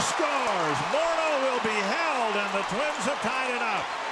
scores. Morneau will be held, and the Twins have tied it up.